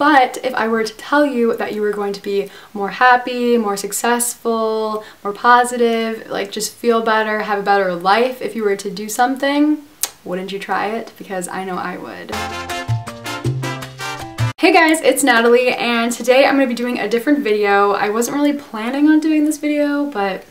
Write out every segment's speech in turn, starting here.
But if I were to tell you that you were going to be more happy, more successful, more positive, like just feel better, have a better life if you were to do something, wouldn't you try it? Because I know I would. Hey guys, it's Natalie and today I'm going to be doing a different video. I wasn't really planning on doing this video, but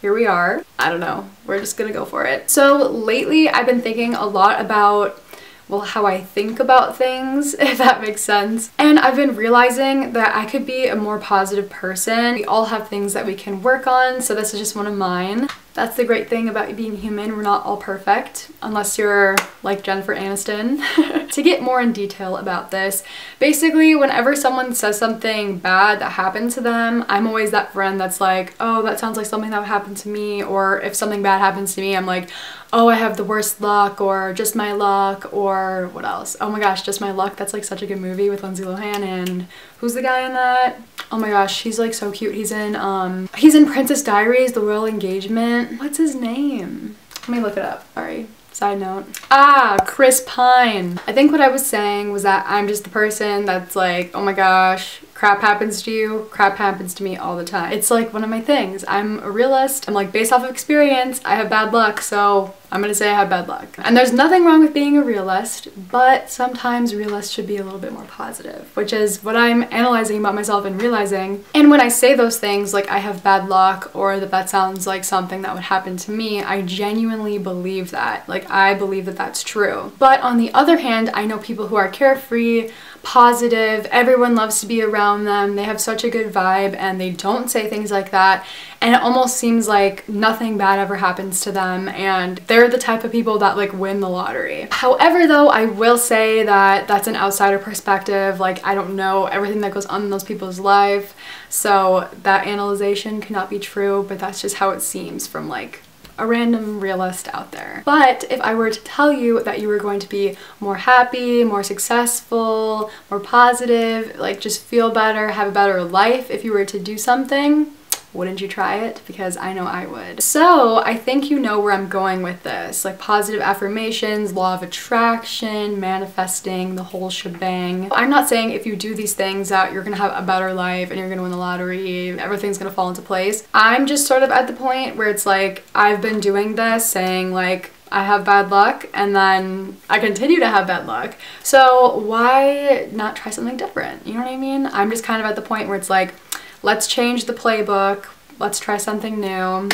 here we are. I don't know, we're just gonna go for it. So lately I've been thinking a lot about well, how I think about things, if that makes sense. And I've been realizing that I could be a more positive person. We all have things that we can work on, so this is just one of mine. That's the great thing about being human, we're not all perfect, unless you're like Jennifer Aniston. to get more in detail about this, basically whenever someone says something bad that happened to them, I'm always that friend that's like, oh, that sounds like something that would happen to me, or if something bad happens to me, I'm like, oh, I have the worst luck, or just my luck, or what else? Oh my gosh, just my luck. That's like such a good movie with Lindsay Lohan and who's the guy in that? Oh my gosh, he's like so cute. He's in um he's in Princess Diaries, The Royal Engagement. What's his name? Let me look it up. Sorry. Side note. Ah, Chris Pine. I think what I was saying was that I'm just the person that's like, oh my gosh, crap happens to you, crap happens to me all the time. It's like one of my things. I'm a realist. I'm like based off of experience, I have bad luck, so I'm gonna say I have bad luck. And there's nothing wrong with being a realist, but sometimes realists should be a little bit more positive, which is what I'm analyzing about myself and realizing. And when I say those things, like I have bad luck or that that sounds like something that would happen to me, I genuinely believe that. Like I believe that that's true. But on the other hand, I know people who are carefree, positive, everyone loves to be around them, they have such a good vibe and they don't say things like that and it almost seems like nothing bad ever happens to them and they're the type of people that like win the lottery. However though, I will say that that's an outsider perspective, like I don't know everything that goes on in those people's life, so that analyzation cannot be true, but that's just how it seems from like a random realist out there. But if I were to tell you that you were going to be more happy, more successful, more positive, like just feel better, have a better life if you were to do something, wouldn't you try it? Because I know I would. So I think you know where I'm going with this, like positive affirmations, law of attraction, manifesting, the whole shebang. I'm not saying if you do these things that you're gonna have a better life and you're gonna win the lottery, everything's gonna fall into place. I'm just sort of at the point where it's like, I've been doing this saying like, I have bad luck and then I continue to have bad luck. So why not try something different? You know what I mean? I'm just kind of at the point where it's like, let's change the playbook. Let's try something new.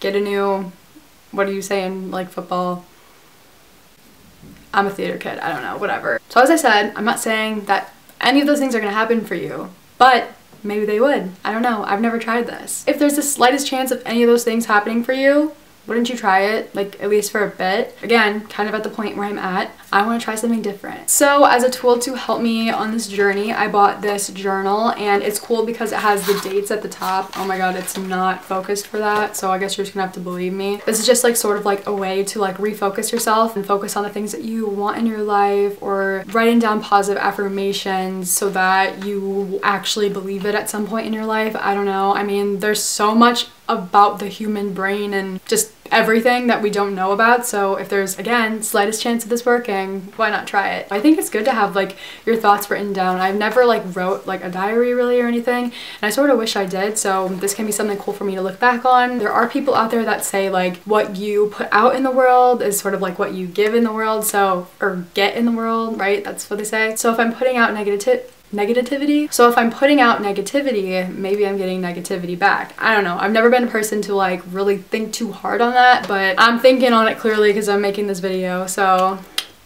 Get a new, what do you say in like football? I'm a theater kid, I don't know, whatever. So as I said, I'm not saying that any of those things are gonna happen for you, but maybe they would. I don't know, I've never tried this. If there's the slightest chance of any of those things happening for you, wouldn't you try it like at least for a bit again kind of at the point where i'm at i want to try something different. So as a tool to help me on this journey i bought this journal and it's cool because it has the dates at the top. Oh my god it's not focused for that so i guess you're just gonna have to believe me. This is just like sort of like a way to like refocus yourself and focus on the things that you want in your life or writing down positive affirmations so that you actually believe it at some point in your life. I don't know. I mean there's so much about the human brain and just everything that we don't know about. So if there's, again, slightest chance of this working, why not try it? I think it's good to have like your thoughts written down. I've never like wrote like a diary really or anything. And I sort of wish I did. So this can be something cool for me to look back on. There are people out there that say like what you put out in the world is sort of like what you give in the world. So, or get in the world, right? That's what they say. So if I'm putting out negative negativity. So if I'm putting out negativity, maybe I'm getting negativity back. I don't know. I've never been a person to like really think too hard on that, but I'm thinking on it clearly because I'm making this video. So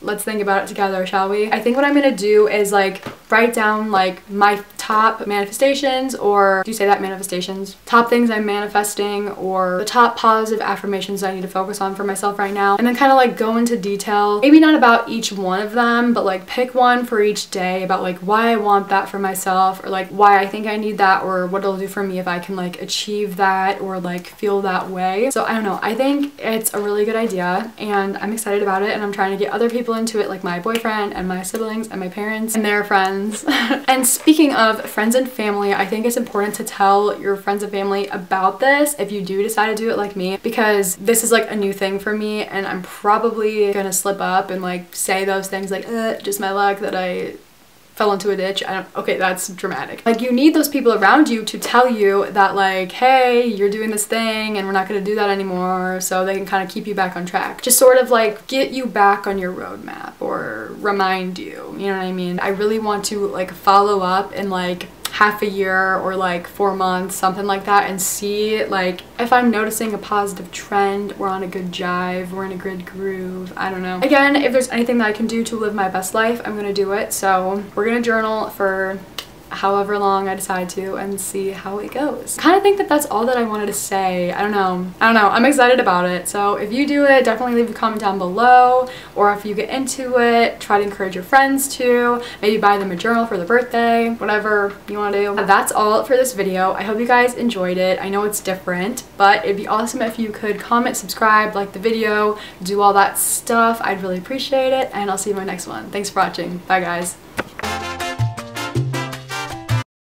let's think about it together, shall we? I think what I'm gonna do is like write down like my top manifestations or do you say that manifestations? Top things I'm manifesting or the top positive affirmations I need to focus on for myself right now and then kind of like go into detail maybe not about each one of them but like pick one for each day about like why I want that for myself or like why I think I need that or what it'll do for me if I can like achieve that or like feel that way. So I don't know I think it's a really good idea and I'm excited about it and I'm trying to get other people into it like my boyfriend and my siblings and my parents and their friends. and speaking of friends and family, I think it's important to tell your friends and family about this if you do decide to do it like me because this is like a new thing for me and I'm probably gonna slip up and like say those things like, uh, just my luck that I fell into a ditch. Okay, that's dramatic. Like you need those people around you to tell you that like, hey, you're doing this thing and we're not gonna do that anymore. So they can kind of keep you back on track. Just sort of like get you back on your roadmap or remind you, you know what I mean? I really want to like follow up and like half a year or like four months, something like that, and see like if I'm noticing a positive trend, we're on a good jive, we're in a good groove, I don't know. Again, if there's anything that I can do to live my best life, I'm gonna do it. So we're gonna journal for however long I decide to and see how it goes. Kind of think that that's all that I wanted to say. I don't know. I don't know. I'm excited about it. So if you do it, definitely leave a comment down below or if you get into it, try to encourage your friends to. Maybe buy them a journal for their birthday, whatever you want to do. That's all for this video. I hope you guys enjoyed it. I know it's different, but it'd be awesome if you could comment, subscribe, like the video, do all that stuff. I'd really appreciate it and I'll see you in my next one. Thanks for watching. Bye guys.